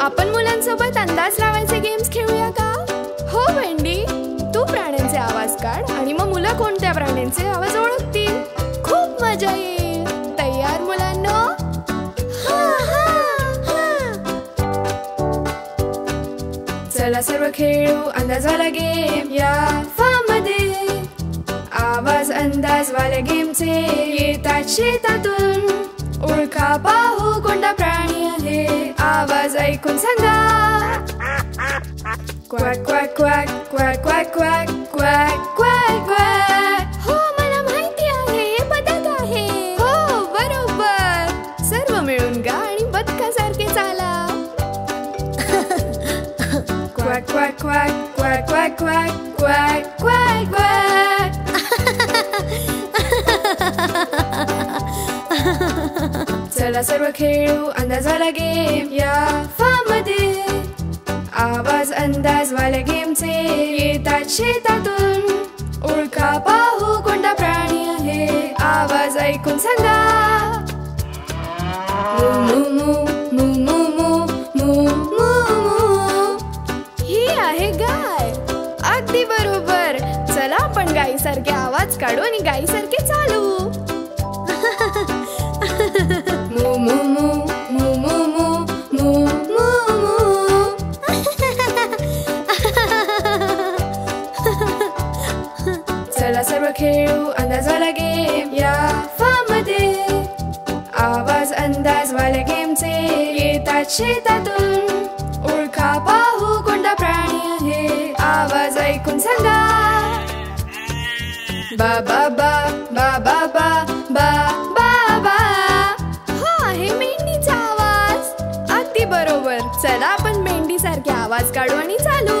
आपण मुलांसोबत अंदाज लावायचे गेम्स खेळूया का? हो भेंडी तू प्राण्यांचे आवाज काढ आणि मग मुलं कोणत्या प्राण्यांचे आवाज ओळखतील? खूप मजा येईल. तयार मुलांनो? चला सर्व खेळू अंदाजवाला गेम या फार्ममध्ये आवाज अंदाज वाल्या गेमचे येतात शेतातून. ओळखा पाहू कोणता प्राणी आहे आवाज ऐकून सांगा क्वॅक क्वॅक क्वॅक क्वॅक क्वॅक क्वॅक क्वॅक क्वॅक क्वॅक हो मला माहिती आहे हे बदक आहे हो बरोबर सर्व मिळून गा आणि बदकासारखे चाला क्वॅक क्वॅक क्वॅक क्वॅक क्वॅक क्वॅक क्वॅक चला सर्व खेळू अंदाजाला गेम या फार्ममध्ये आवाज अंदाज वाल्या गेमचे येतात शेतातून. ओळखा पाहू कोणता प्राणी आहे. आवाज ऐकून सांगा. मू मू मू मू मू मू मू मू ही आहे गाय. अगदी बरोबर. चला आपण गाईसारखे आवाज काढू आणि गाईसारखे खेळू अंदाजवाला गेम या फार्ममध्ये आवाज अंदाजवाल्या गेमचे येतात शेतातून ओळखा पाहू कोणता प्राणी आहे आवाज ऐकून सांगा बा बा बा बा बा बा बा बा बा हा आहे मेंढीचा आवाज अगदी बरोबर चला आपण मेंढी सारखे आवाज काढू आणि चालू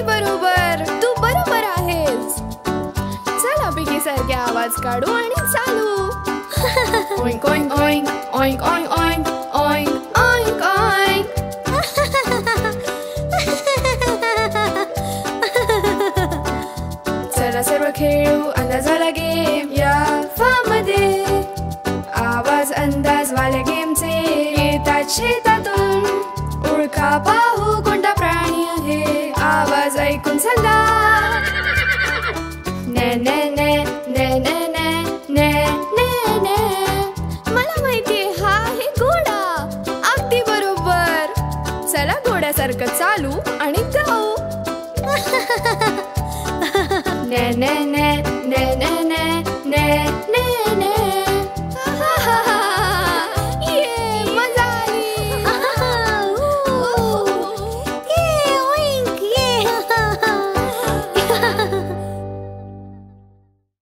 अगदी बरोबर तू बरोबर आहेस. चला पिगी सारखे आवाज काढू आणि चालू. Oink oink oink oink oink oink oink oink oink चला सर्व खेळू अंदाजाला गेम 달콤 산다 네네네 네네네 네네네 मला माहिती हा हे घोडा. अगदी बरोबर. चला घोड्यासारखं चालू आणि गाऊ 네네네 네네